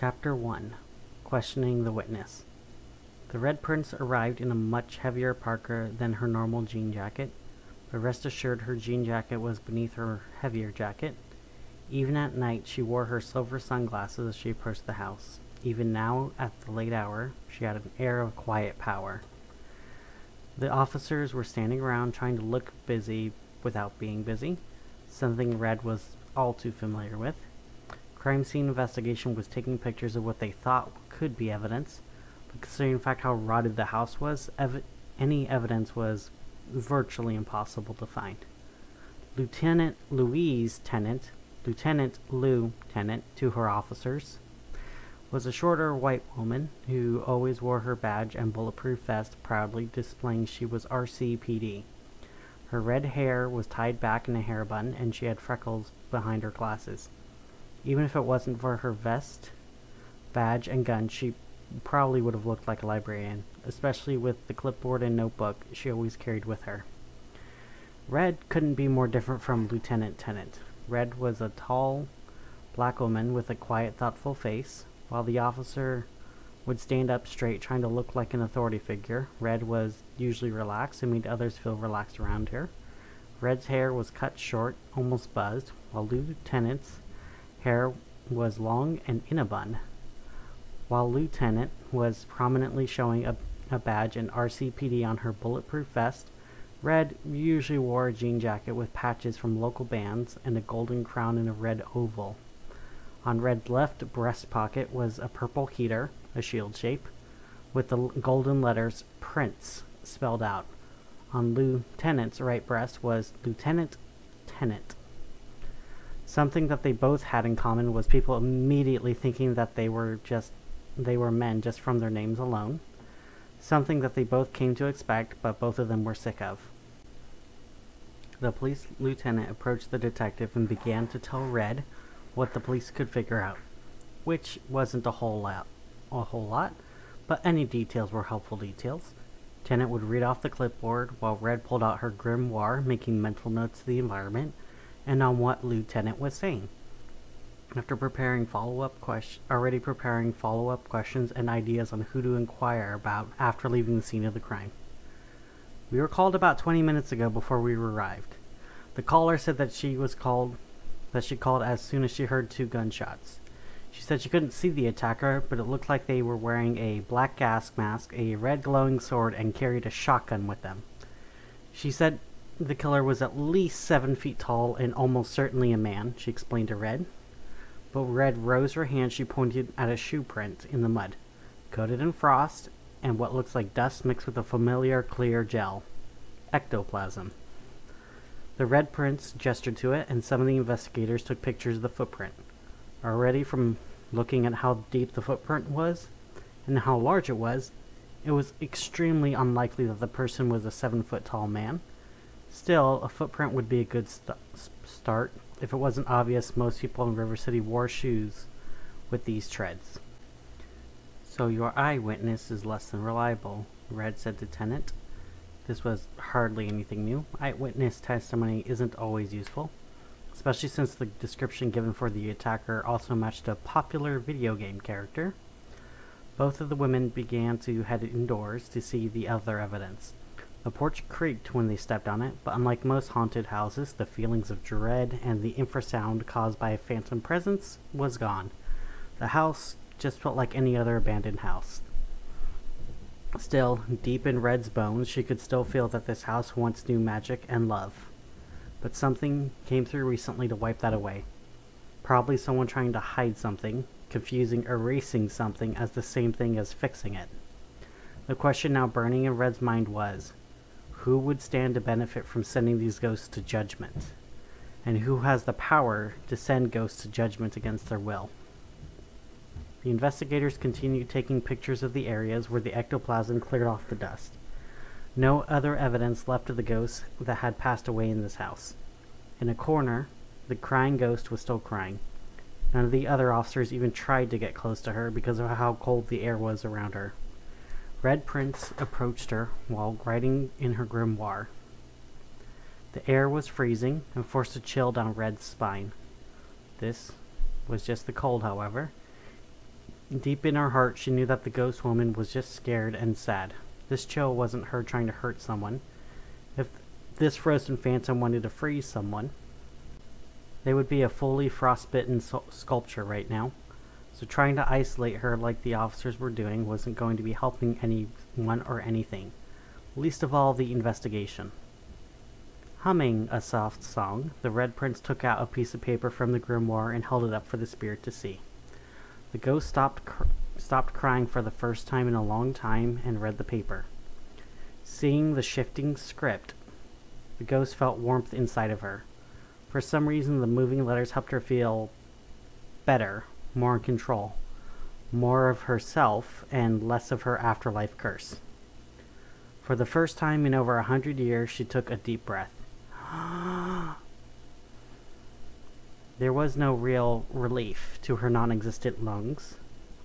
Chapter 1 Questioning the Witness The Red Prince arrived in a much heavier parka than her normal jean jacket, but rest assured her jean jacket was beneath her heavier jacket. Even at night, she wore her silver sunglasses as she approached the house. Even now, at the late hour, she had an air of quiet power. The officers were standing around trying to look busy without being busy, something Red was all too familiar with. Crime scene investigation was taking pictures of what they thought could be evidence, but considering the fact how rotted the house was, ev- any evidence was virtually impossible to find. Lieutenant Louise Tennant, Lieutenant Lou Tennant, to her officers, was a shorter white woman who always wore her badge and bulletproof vest proudly displaying she was RCPD. Her red hair was tied back in a hair bun and she had freckles behind her glasses. Even if it wasn't for her vest, badge, and gun, she probably would have looked like a librarian, especially with the clipboard and notebook she always carried with her. Red couldn't be more different from Lieutenant Tennant. Red was a tall, black woman with a quiet, thoughtful face, while the officer would stand up straight, trying to look like an authority figure. Red was usually relaxed and made others feel relaxed around her. Red's hair was cut short, almost buzzed, while Lieutenant's hair was long and in a bun. While Lieutenant was prominently showing a, a badge and RCPD on her bulletproof vest, Red usually wore a jean jacket with patches from local bands and a golden crown in a red oval. On Red's left breast pocket was a purple heater, a shield shape, with the golden letters Prince spelled out. On Lieutenant's right breast was Lieutenant Tennant. Something that they both had in common was people immediately thinking that they were just they were men just from their names alone. Something that they both came to expect, but both of them were sick of. The police lieutenant approached the detective and began to tell Red what the police could figure out, which wasn't a whole lot, a whole lot, but any details were helpful details. Tennant would read off the clipboard while Red pulled out her grimoire, making mental notes of the environment and on what Lieutenant was saying. After preparing follow-up questions, already preparing follow-up questions and ideas on who to inquire about after leaving the scene of the crime. We were called about 20 minutes ago before we arrived. The caller said that she was called that she called as soon as she heard two gunshots. She said she couldn't see the attacker, but it looked like they were wearing a black gas mask, a red glowing sword, and carried a shotgun with them. She said the killer was at least seven feet tall and almost certainly a man, she explained to Red. But Red rose her hand, she pointed at a shoe print in the mud, coated in frost, and what looks like dust mixed with a familiar clear gel. Ectoplasm. The Red Prince gestured to it, and some of the investigators took pictures of the footprint. Already, from looking at how deep the footprint was and how large it was, it was extremely unlikely that the person was a seven foot tall man. Still, a footprint would be a good st start. If it wasn't obvious, most people in River City wore shoes with these treads. So your eyewitness is less than reliable, Red said to Tennant. This was hardly anything new. Eyewitness testimony isn't always useful, especially since the description given for the attacker also matched a popular video game character. Both of the women began to head indoors to see the other evidence. The porch creaked when they stepped on it, but unlike most haunted houses, the feelings of dread and the infrasound caused by a phantom presence was gone. The house just felt like any other abandoned house. Still, deep in Red's bones, she could still feel that this house once knew magic and love. But something came through recently to wipe that away. Probably someone trying to hide something, confusing erasing something as the same thing as fixing it. The question now burning in Red's mind was, who would stand to benefit from sending these ghosts to judgment? And who has the power to send ghosts to judgment against their will? The investigators continued taking pictures of the areas where the ectoplasm cleared off the dust. No other evidence left of the ghosts that had passed away in this house. In a corner, the crying ghost was still crying. None of the other officers even tried to get close to her because of how cold the air was around her. Red Prince approached her while writing in her grimoire. The air was freezing and forced a chill down Red's spine. This was just the cold, however. Deep in her heart, she knew that the ghost woman was just scared and sad. This chill wasn't her trying to hurt someone. If this frozen phantom wanted to freeze someone, they would be a fully frostbitten sculpture right now. So trying to isolate her like the officers were doing wasn't going to be helping anyone or anything, least of all the investigation. Humming a soft song, the Red Prince took out a piece of paper from the grimoire and held it up for the spirit to see. The ghost stopped, cr- stopped crying for the first time in a long time and read the paper. Seeing the shifting script, the ghost felt warmth inside of her. For some reason, the moving letters helped her feel better, more in control, more of herself, and less of her afterlife curse. For the first time in over a hundred years, she took a deep breath. there was no real relief to her non existent lungs.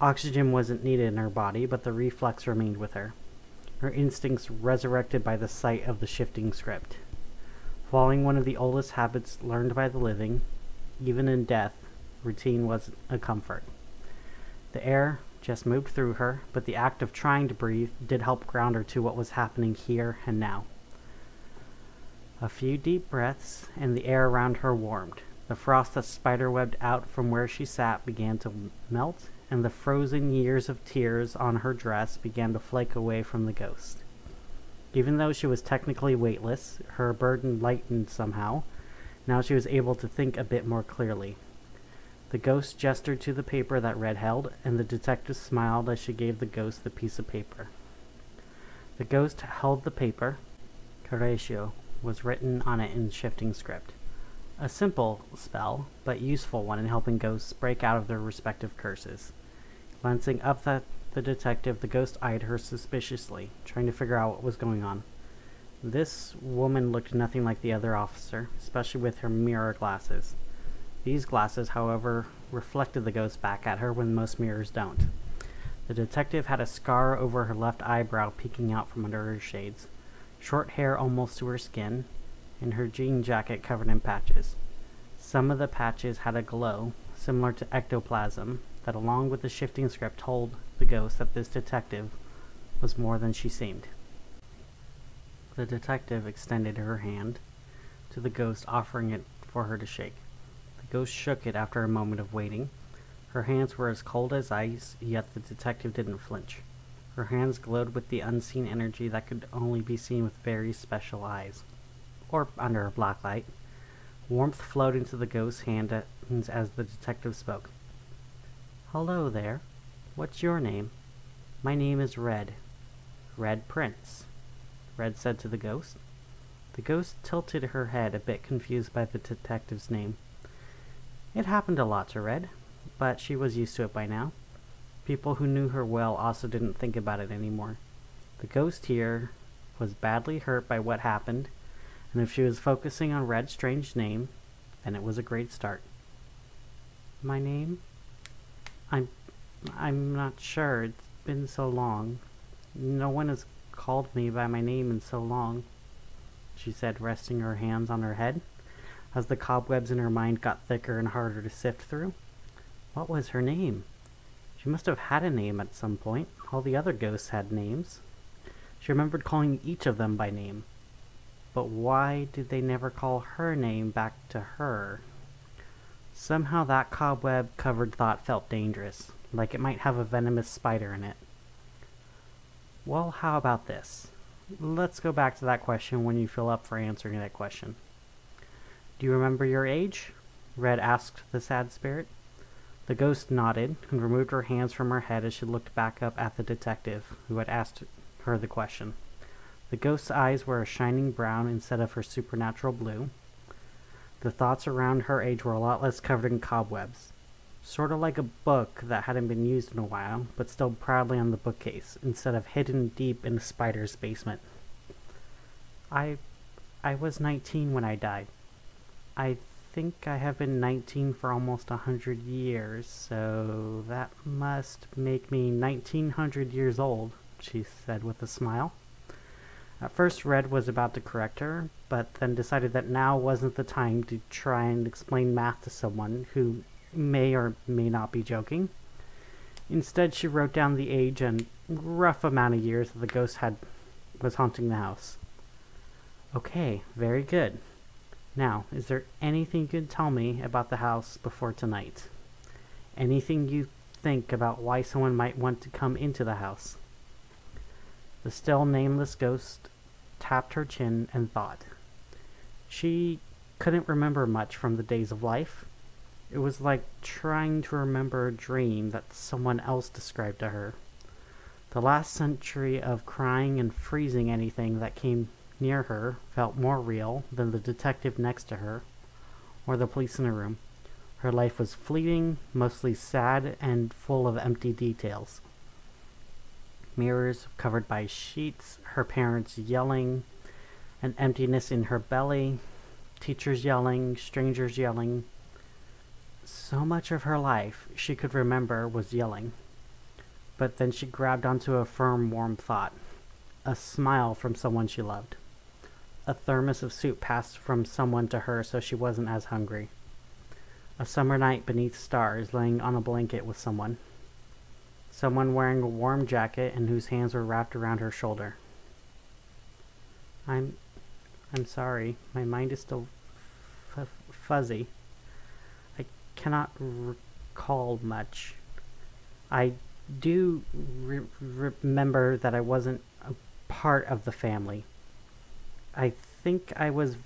Oxygen wasn't needed in her body, but the reflex remained with her, her instincts resurrected by the sight of the shifting script. Following one of the oldest habits learned by the living, even in death, routine was a comfort. The air just moved through her, but the act of trying to breathe did help ground her to what was happening here and now. A few deep breaths, and the air around her warmed. The frost that spiderwebbed out from where she sat began to melt, and the frozen years of tears on her dress began to flake away from the ghost. Even though she was technically weightless, her burden lightened somehow. Now she was able to think a bit more clearly. The ghost gestured to the paper that Red held, and the detective smiled as she gave the ghost the piece of paper. The ghost held the paper. Horatio was written on it in shifting script. A simple spell, but useful one in helping ghosts break out of their respective curses. Glancing up at the detective, the ghost eyed her suspiciously, trying to figure out what was going on. This woman looked nothing like the other officer, especially with her mirror glasses. These glasses, however, reflected the ghost back at her when most mirrors don't. The detective had a scar over her left eyebrow peeking out from under her shades short hair almost to her skin, and her jean jacket covered in patches. Some of the patches had a glow, similar to ectoplasm, that along with the shifting script told the ghost that this detective was more than she seemed. The detective extended her hand to the ghost, offering it for her to shake. Ghost shook it after a moment of waiting. Her hands were as cold as ice, yet the detective didn't flinch. Her hands glowed with the unseen energy that could only be seen with very special eyes, or under a black light. Warmth flowed into the ghost's hands as the detective spoke. Hello there. What's your name? My name is Red. Red Prince, Red said to the ghost. The ghost tilted her head, a bit confused by the detective's name. It happened a lot to Red, but she was used to it by now. People who knew her well also didn't think about it anymore. The ghost here was badly hurt by what happened, and if she was focusing on Red's strange name, then it was a great start. My name? I'm I'm not sure. It's been so long. No one has called me by my name in so long, she said, resting her hands on her head, as the cobwebs in her mind got thicker and harder to sift through. What was her name? She must have had a name at some point. All the other ghosts had names. She remembered calling each of them by name. But why did they never call her name back to her? Somehow that cobweb-covered thought felt dangerous, like it might have a venomous spider in it. Well, how about this? Let's go back to that question when you feel up for answering that question. Do you remember your age? Red asked the sad spirit. The ghost nodded and removed her hands from her head as she looked back up at the detective, who had asked her the question. The ghost's eyes were a shining brown instead of her supernatural blue. The thoughts around her age were a lot less covered in cobwebs. Sort of like a book that hadn't been used in a while, but still proudly on the bookcase, instead of hidden deep in a spider's basement. I I was 19 when I died. I think I have been 19 for almost a hundred years, so that must make me 1900 years old, she said with a smile. At first, Red was about to correct her, but then decided that now wasn't the time to try and explain math to someone who may or may not be joking. Instead, she wrote down the age and rough amount of years that the ghost had was haunting the house. Okay, very good. Now, is there anything you can tell me about the house before tonight? Anything you think about why someone might want to come into the house? The still nameless ghost tapped her chin and thought. She couldn't remember much from the days of life. It was like trying to remember a dream that someone else described to her. The last century of crying and freezing anything that came near her felt more real than the detective next to her or the police in the room. Her life was fleeting, mostly sad, and full of empty details. Mirrors covered by sheets, her parents yelling, an emptiness in her belly, teachers yelling, strangers yelling. So much of her life she could remember was yelling. But then she grabbed onto a firm, warm thought a smile from someone she loved. A thermos of soup passed from someone to her so she wasn't as hungry. A summer night beneath stars, laying on a blanket with someone. Someone wearing a warm jacket and whose hands were wrapped around her shoulder. I'm I'm sorry. My mind is still fuzzy. I cannot recall much. I do re remember that I wasn't a part of the family. I think I was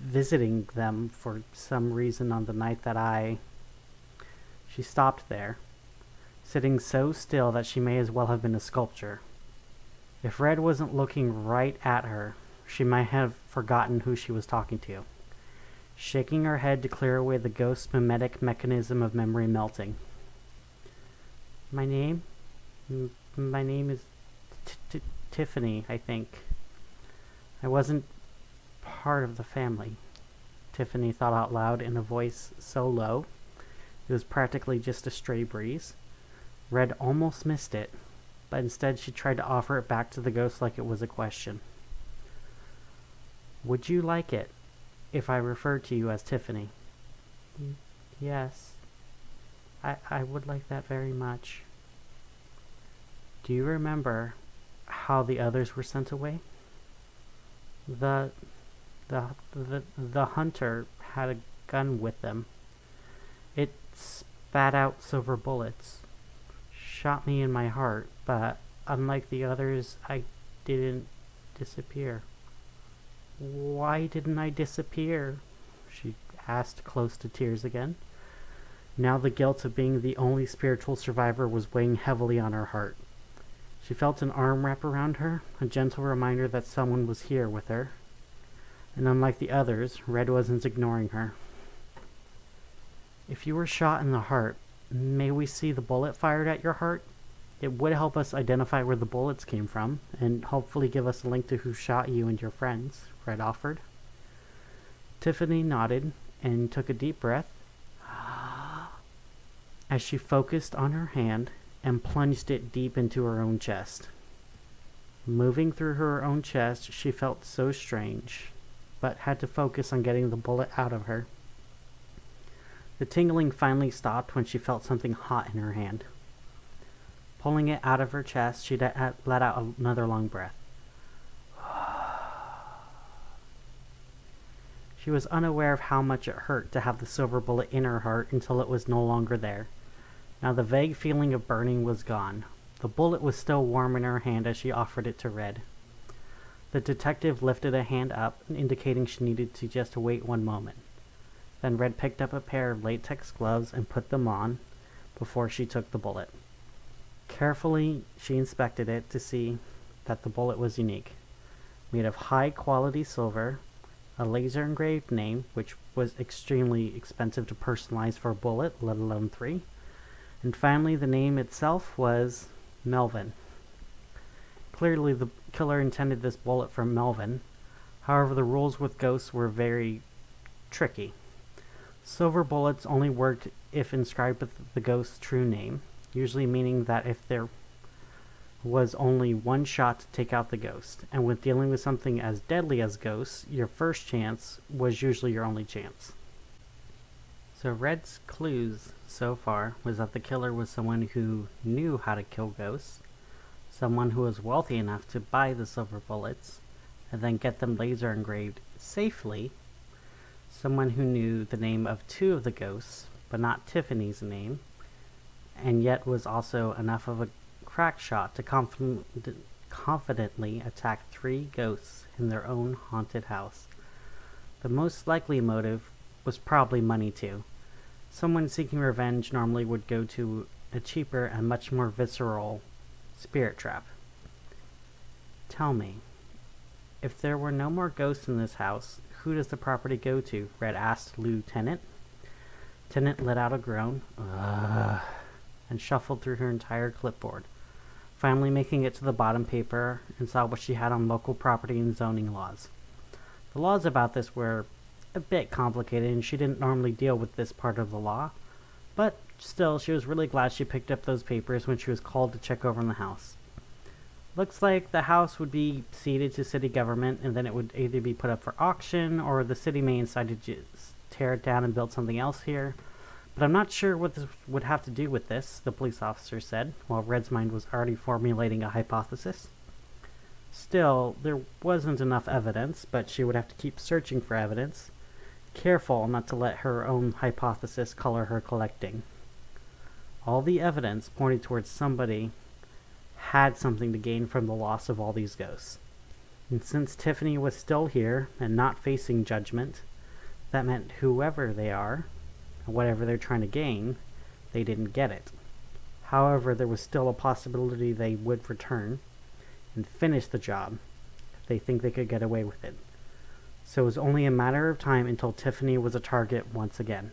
visiting them for some reason on the night that I. She stopped there, sitting so still that she may as well have been a sculpture. If Red wasn't looking right at her, she might have forgotten who she was talking to, shaking her head to clear away the ghost's mimetic mechanism of memory melting. My name? M my name is T -T Tiffany, I think. I wasn't part of the family. Tiffany thought out loud in a voice so low it was practically just a stray breeze. Red almost missed it, but instead she tried to offer it back to the ghost like it was a question. Would you like it if I referred to you as Tiffany? Yes. I, I would like that very much. Do you remember how the others were sent away? The, the, the, the hunter had a gun with them. It spat out silver bullets, shot me in my heart, but unlike the others, I didn't disappear. Why didn't I disappear? She asked, close to tears again. Now the guilt of being the only spiritual survivor was weighing heavily on her heart. She felt an arm wrap around her, a gentle reminder that someone was here with her. And unlike the others, Red wasn't ignoring her. If you were shot in the heart, may we see the bullet fired at your heart? It would help us identify where the bullets came from, and hopefully give us a link to who shot you and your friends, Red offered. Tiffany nodded and took a deep breath as she focused on her hand and plunged it deep into her own chest. Moving through her own chest, she felt so strange, but had to focus on getting the bullet out of her. The tingling finally stopped when she felt something hot in her hand. Pulling it out of her chest, she let out another long breath. She was unaware of how much it hurt to have the silver bullet in her heart until it was no longer there. Now the vague feeling of burning was gone. The bullet was still warm in her hand as she offered it to Red. The detective lifted a hand up, indicating she needed to just wait one moment. Then Red picked up a pair of latex gloves and put them on before she took the bullet. Carefully, she inspected it to see that the bullet was unique. Made of high quality silver, a laser engraved name, which was extremely expensive to personalize for a bullet, let alone three. And finally, the name itself was Melvin. Clearly, the killer intended this bullet for Melvin. However, the rules with ghosts were very tricky. Silver bullets only worked if inscribed with the ghost's true name, usually meaning that if there was only one shot to take out the ghost, and with dealing with something as deadly as ghosts, your first chance was usually your only chance. So Red's clues so far was that the killer was someone who knew how to kill ghosts, someone who was wealthy enough to buy the silver bullets and then get them laser engraved safely, someone who knew the name of two of the ghosts, but not Tiffany's name, and yet was also enough of a crack shot to confident, confidently attack three ghosts in their own haunted house. The most likely motive was probably money too. Someone seeking revenge normally would go to a cheaper and much more visceral spirit trap. Tell me, if there were no more ghosts in this house, who does the property go to? Red asked Lieutenant. Tennant let out a groan Ugh, and shuffled through her entire clipboard, finally making it to the bottom paper and saw what she had on local property and zoning laws. The laws about this were a bit complicated and she didn't normally deal with this part of the law, but still, she was really glad she picked up those papers when she was called to check over in the house. Looks like the house would be ceded to city government and then it would either be put up for auction or the city may decide to just tear it down and build something else here. But I'm not sure what this would have to do with this, the police officer said, while Red's mind was already formulating a hypothesis. Still, there wasn't enough evidence, but she would have to keep searching for evidence, careful not to let her own hypothesis color her collecting. All the evidence pointed towards somebody had something to gain from the loss of all these ghosts. And since Tiffany was still here and not facing judgment, that meant whoever they are, whatever they're trying to gain, they didn't get it. However, there was still a possibility they would return and finish the job if they think they could get away with it. So it was only a matter of time until Tiffany was a target once again.